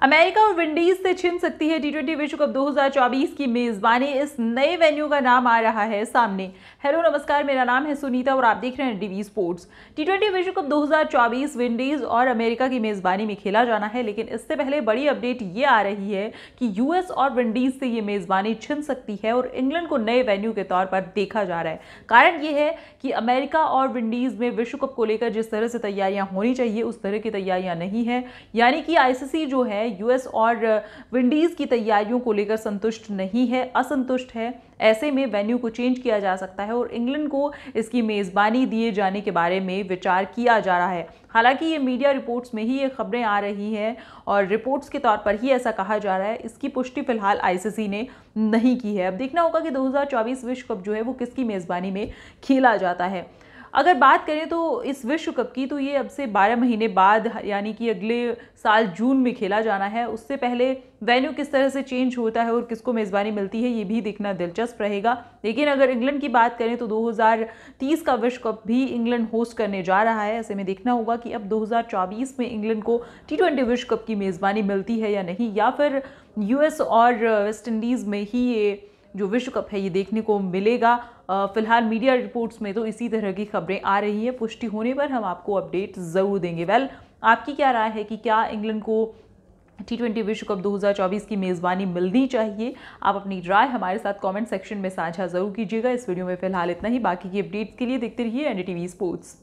America और Windies से छिन सकती है टी ट्वेंटी विश्व कप 2024 की मेजबानी। इस नए वेन्यू का नाम आ रहा है सामने। हेलो, नमस्कार, मेरा नाम है सुनीता और आप देख रहे हैं डीवी स्पोर्ट्स टी ट्वेंटी विश्व कप 2024 विंडीज और अमेरिका की मेजबानी में खेला जाना है, लेकिन इससे पहले बड़ी अपडेट ये आ रही है कि यूएस और विंडीज से ये मेजबानी छिन सकती है और इंग्लैंड को नए वेन्यू के तौर पर देखा जा रहा है। कारण ये है कि अमेरिका और विंडीज में विश्व कप को लेकर जिस तरह से तैयारियाँ होनी चाहिए, उस तरह की तैयारियाँ नहीं है। यानी कि आईसीसी जो है यूएस और विंडीज़ की तैयारियों को लेकर संतुष्ट नहीं है, असंतुष्ट है। ऐसे में वेन्यू को चेंज किया जा सकता है और इंग्लैंड को इसकी मेज़बानी दिए जाने के बारे में विचार किया जा रहा है। हालाँकि ये मीडिया रिपोर्ट्स में ही ये खबरें आ रही हैं और रिपोर्ट्स के तौर पर ही ऐसा कहा जा रहा है। इसकी पुष्टि फ़िलहाल आईसीसी ने नहीं की है। अब देखना होगा कि 2024 विश्व कप जो है वो किसकी मेज़बानी में खेला जाता है। अगर बात करें तो इस विश्व कप की तो ये अब से 12 महीने बाद, यानी कि अगले साल जून में खेला जाना है। उससे पहले वेन्यू किस तरह से चेंज होता है और किसको मेज़बानी मिलती है, ये भी देखना दिलचस्प रहेगा। लेकिन अगर इंग्लैंड की बात करें तो 2030 का विश्व कप भी इंग्लैंड होस्ट करने जा रहा है। ऐसे में देखना होगा कि अब 2024 में इंग्लैंड को टी विश्व कप की मेज़बानी मिलती है या नहीं, या फिर यूएस और वेस्ट इंडीज़ में ही ये जो विश्व कप है, ये देखने को मिलेगा। फ़िलहाल मीडिया रिपोर्ट्स में तो इसी तरह की खबरें आ रही हैं। पुष्टि होने पर हम आपको अपडेट ज़रूर देंगे। वेल, आपकी क्या राय है कि क्या इंग्लैंड को टी ट्वेंटी विश्व कप 2024 की मेज़बानी मिलनी चाहिए? आप अपनी राय हमारे साथ कमेंट सेक्शन में साझा ज़रूर कीजिएगा। इस वीडियो में फ़िलहाल इतना ही। बाकी की अपडेट्स के लिए देखते रहिए एन स्पोर्ट्स